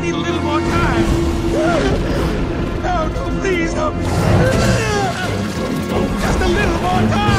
need a little more time. No, no, please help me. Just a little more time.